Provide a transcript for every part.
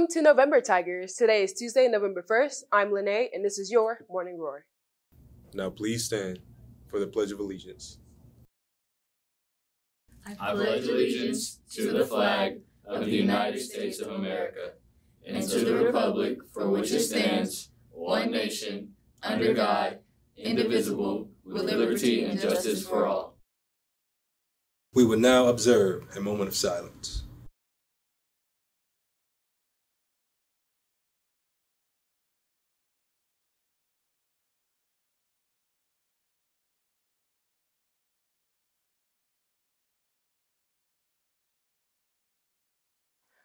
Welcome to November Tigers. Today is Tuesday, November 1st. I'm Lene, and this is your Morning Roar. Now please stand for the Pledge of Allegiance. I pledge allegiance to the flag of the United States of America and to the republic for which it stands, one nation, under God, indivisible, with liberty and justice for all. We will now observe a moment of silence.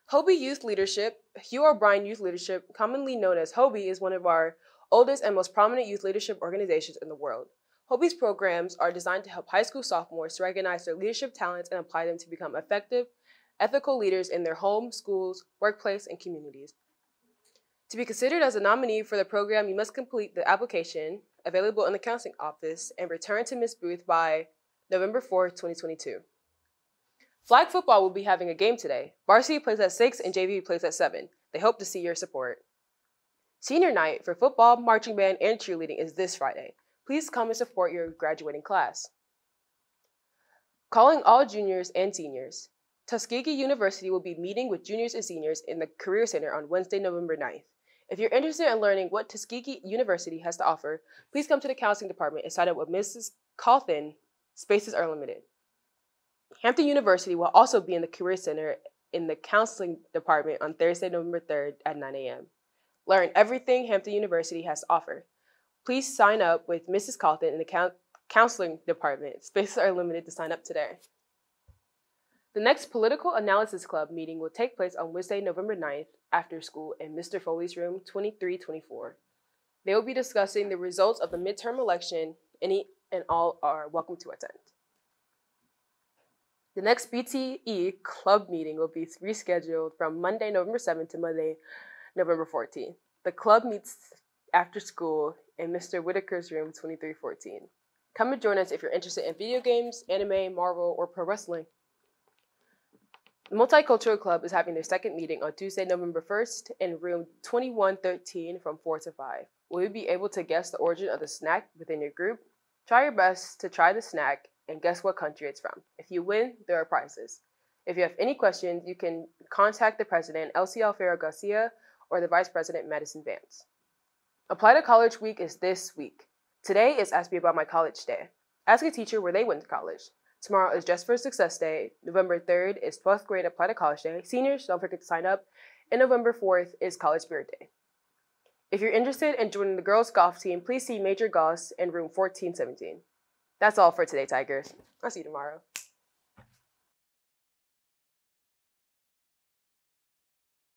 HOBY Youth Leadership, Hugh O'Brian Youth Leadership, commonly known as HOBY, is one of our oldest and most prominent youth leadership organizations in the world. HOBY's programs are designed to help high school sophomores to recognize their leadership talents and apply them to become effective, ethical leaders in their home, schools, workplace, and communities. To be considered as a nominee for the program, you must complete the application available in the counseling office and return to Ms. Booth by November 4, 2022. Flag football will be having a game today. Varsity plays at 6 and JV plays at 7. They hope to see your support. Senior night for football, marching band, and cheerleading is this Friday. Please come and support your graduating class. Calling all juniors and seniors. Tuskegee University will be meeting with juniors and seniors in the Career Center on Wednesday, November 9th. If you're interested in learning what Tuskegee University has to offer, please come to the counseling department and sign up with Mrs. Cawthon. Spaces are limited. Hampton University will also be in the Career Center in the Counseling Department on Thursday, November 3rd at 9 a.m. Learn everything Hampton University has to offer. Please sign up with Mrs. Cawthon in the Counseling Department. Spaces are limited to sign up today. The next Political Analysis Club meeting will take place on Wednesday, November 9th after school in Mr. Foley's room 2324. They will be discussing the results of the midterm election. Any and all are welcome to attend. The next BTE club meeting will be rescheduled from Monday, November 7th to Monday, November 14th. The club meets after school in Mr. Whitaker's room 2314. Come and join us if you're interested in video games, anime, Marvel, or pro wrestling. The Multicultural Club is having their second meeting on Tuesday, November 1st in room 2113 from 4 to 5. Will you be able to guess the origin of the snack within your group? Try your best to try the snack and guess what country it's from. If you win, there are prizes. If you have any questions, you can contact the president, Elsie Alfaro Garcia, or the vice president, Madison Vance. Apply to College Week is this week. Today is Ask Me About My College Day. Ask a teacher where they went to college. Tomorrow is Just for Success Day. November 3rd is 12th grade Apply to College Day. Seniors, don't forget to sign up. And November 4th is College Spirit Day. If you're interested in joining the girls' golf team, please see Major Goss in room 1417. That's all for today, Tigers. I'll see you tomorrow.